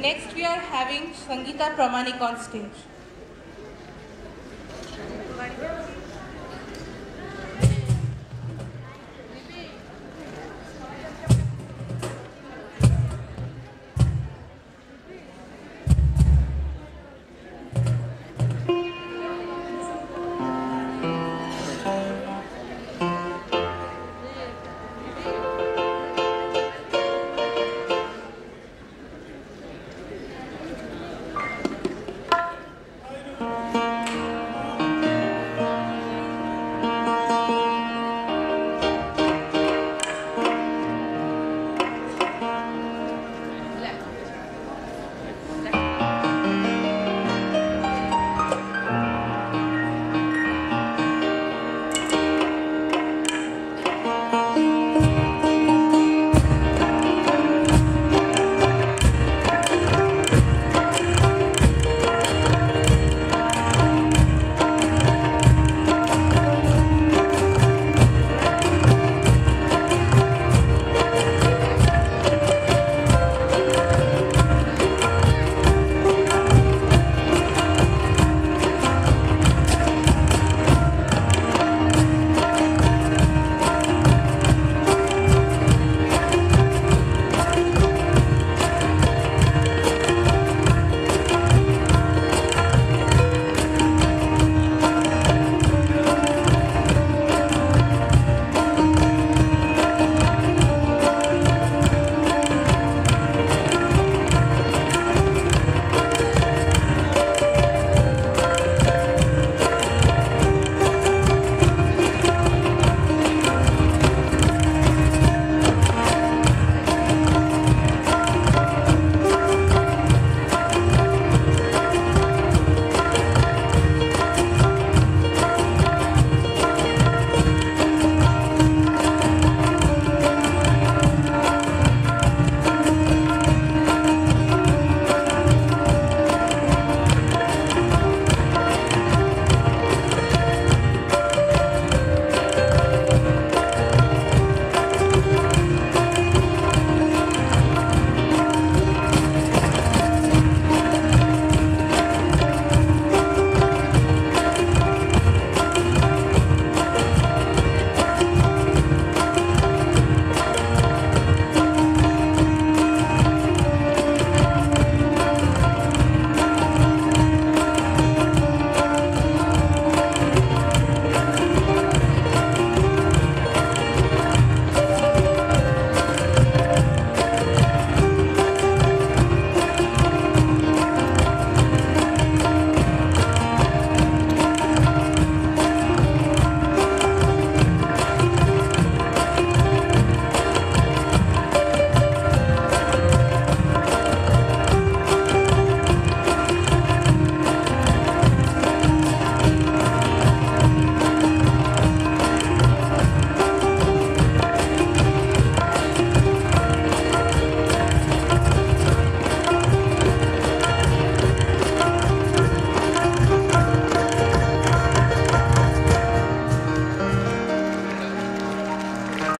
next we are having Sangeeta Pramanik on stage.